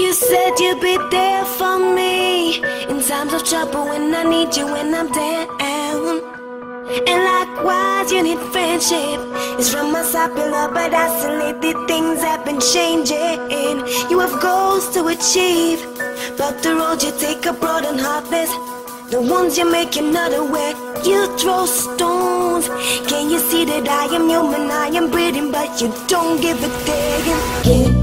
You said you'd be there for me in times of trouble when I need you when I'm down. And likewise, you need friendship. It's from my side, but isolated things have been changing. You have goals to achieve, but the road you take abroad and harvest. The ones you make not aware You throw stones Can you see that I am human, I am breathing But you don't give a damn Can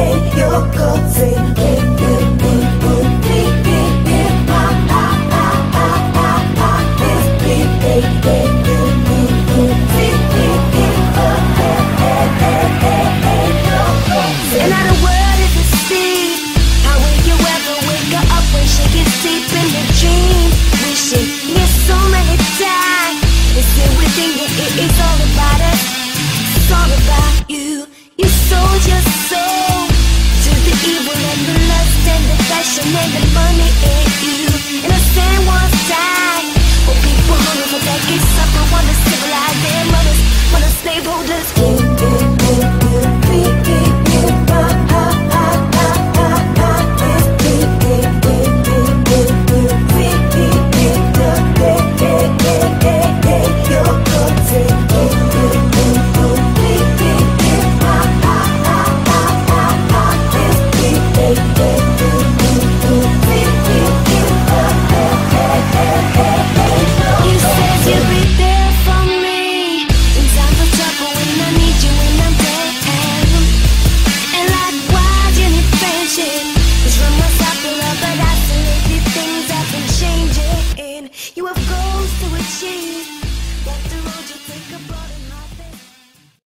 the way you're causing and the money ain't you And the sand was